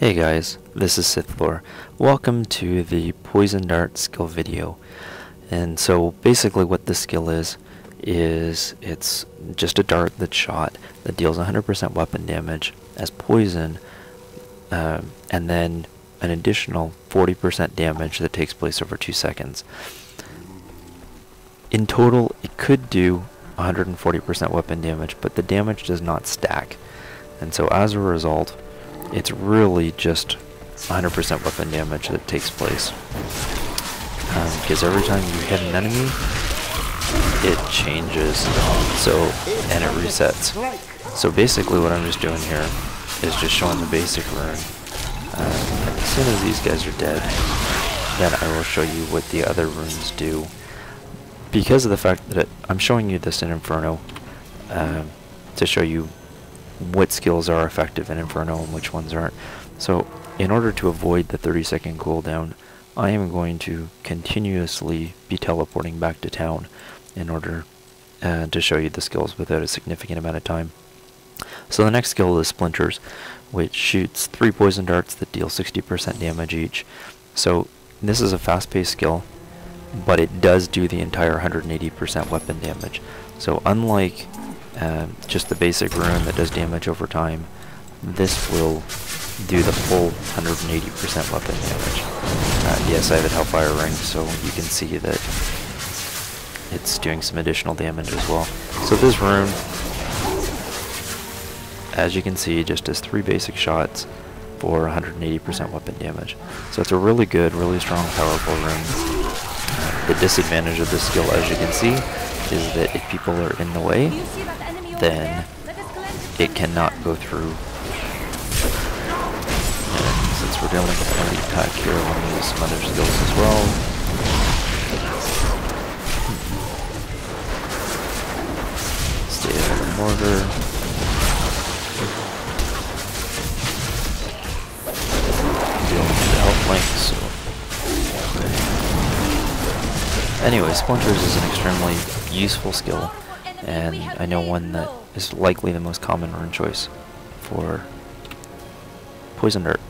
Hey guys, this is Sithlore. Welcome to the Poison Dart skill video. And so basically what this skill is, is it's just a dart that's shot that deals 100% weapon damage as poison, uh, and then an additional 40% damage that takes place over 2 seconds. In total, it could do 140% weapon damage, but the damage does not stack. And so as a result, it's really just 100% weapon damage that takes place. Because um, every time you hit an enemy, it changes, so, and it resets. So basically what I'm just doing here is just showing the basic rune. Um, as soon as these guys are dead, then I will show you what the other runes do. Because of the fact that it, I'm showing you this in Inferno, um, to show you what skills are effective in Inferno and which ones aren't. So in order to avoid the 30 second cooldown, I am going to continuously be teleporting back to town in order uh, to show you the skills without a significant amount of time. So the next skill is Splinters, which shoots three poison darts that deal 60% damage each. So this is a fast-paced skill, but it does do the entire 180% weapon damage. So unlike uh, just the basic rune that does damage over time. This will do the full 180% weapon damage. Uh, yes, I have a Hellfire Ring, so you can see that it's doing some additional damage as well. So this rune, as you can see, just does three basic shots for 180% weapon damage. So it's a really good, really strong, powerful rune. Uh, the disadvantage of this skill, as you can see, is that if people are in the way, then it cannot go through. And since we're dealing with an elite pack here, to use some other skills as well. Hmm. Stay out of the mortar. Anyway, Splinters is an extremely useful skill and I know one that is likely the most common rune choice for Poison Dart.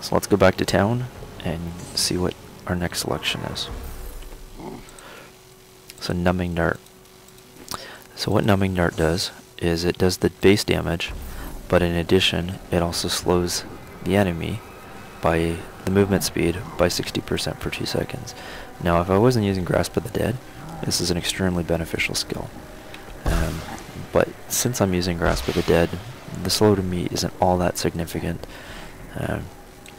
So let's go back to town and see what our next selection is. So Numbing Dart. So what Numbing Dart does is it does the base damage, but in addition it also slows the enemy by the movement speed by 60% for 2 seconds. Now if I wasn't using Grasp of the Dead, this is an extremely beneficial skill. Um, but since I'm using Grasp of the Dead, the slow to me isn't all that significant. Um,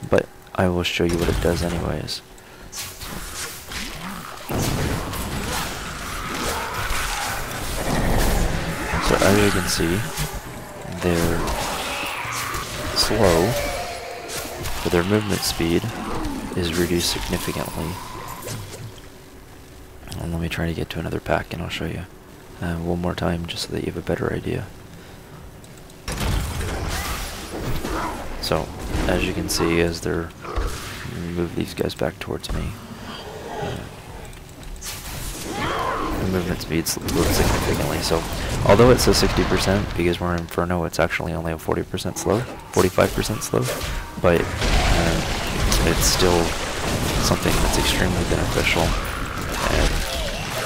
but I will show you what it does anyways. So as you can see, they're slow, but their movement speed is reduced significantly. Me try to get to another pack and I'll show you uh, one more time just so that you have a better idea. So, as you can see, as they're move these guys back towards me, uh, the movement speed slows significantly. So, although it says 60%, because we're in Inferno, it's actually only a 40% slow, 45% slow, but uh, it's still something that's extremely beneficial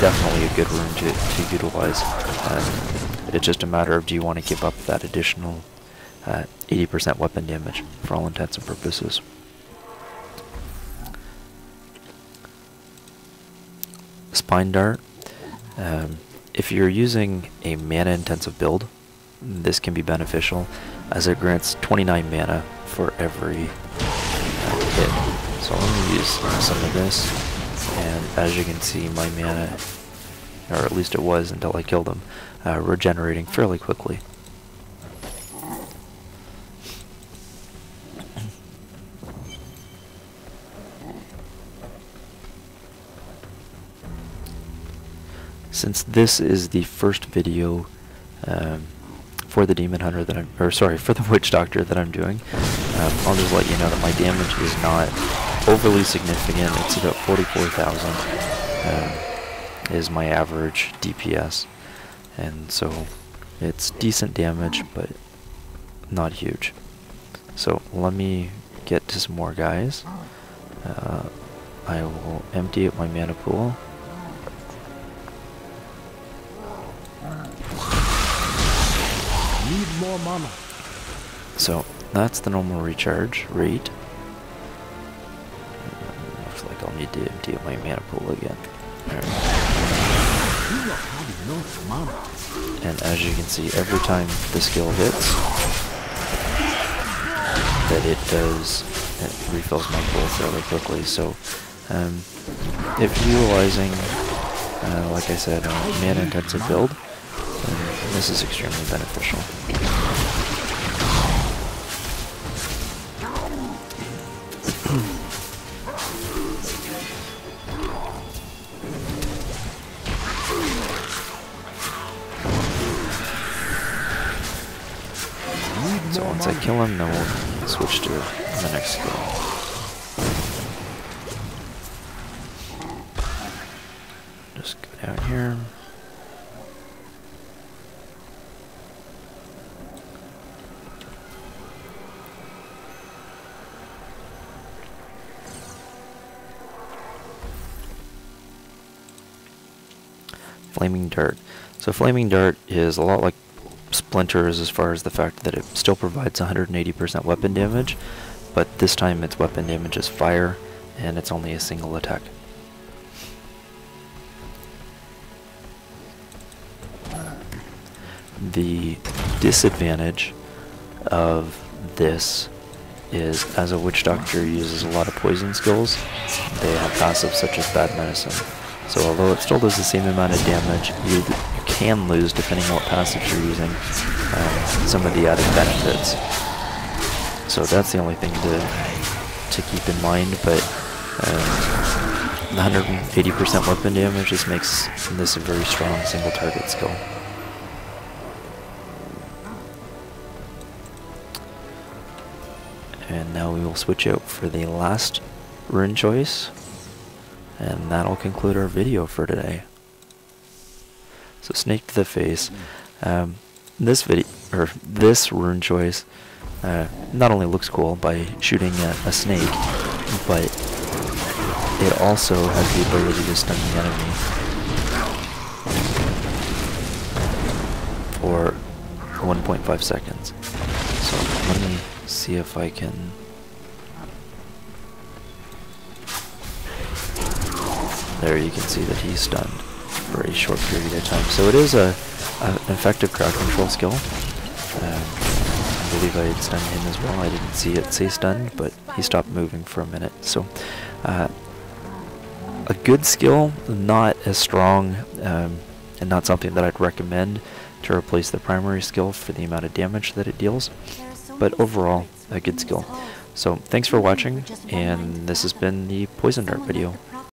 definitely a good rune to, to utilize. Um, it's just a matter of do you want to give up that additional 80% uh, weapon damage for all intents and purposes. Spine Dart. Um, if you're using a mana intensive build, this can be beneficial as it grants 29 mana for every uh, hit. So I'm going to use some of this and as you can see my mana, or at least it was until I killed him, uh, regenerating fairly quickly. Since this is the first video um, for the Demon Hunter that I'm, or sorry, for the Witch Doctor that I'm doing, um, I'll just let you know that my damage is not overly significant. It's about 44,000 um, is my average DPS. And so it's decent damage, but not huge. So let me get to some more guys. Uh, I will empty out my mana pool. Need more mana. So that's the normal recharge rate. I'll need to empty my mana pool again. And as you can see, every time the skill hits, that it does, it refills my pool fairly quickly. So, um, if utilizing, uh, like I said, a mana intensive build, then this is extremely beneficial. Kill him, then we'll switch to the next skill. Just go down here. Flaming Dart. So Flaming Dart is a lot like Splinters as far as the fact that it still provides 180% weapon damage, but this time its weapon damage is fire, and it's only a single attack. The disadvantage of this is as a witch doctor uses a lot of poison skills, they have passives such as bad medicine. So although it still does the same amount of damage, you, can lose depending on what passive you're using um, some of the added benefits. So that's the only thing to to keep in mind. But um, the 180% weapon damage just makes this a very strong single target skill. And now we will switch out for the last rune choice. And that'll conclude our video for today. So snake to the face. Um, this video, or this rune choice, uh, not only looks cool by shooting a, a snake, but it also has the ability to stun the enemy for 1.5 seconds. So let me see if I can. There you can see that he's stunned for a short period of time. So it is a, a an effective crowd control skill. Um, I believe I had stunned him as well. I didn't see it say stunned, but he stopped moving for a minute. So uh, a good skill, not as strong, um, and not something that I'd recommend to replace the primary skill for the amount of damage that it deals. But overall, a good skill. So thanks for watching, and this has been the Poison Dart video.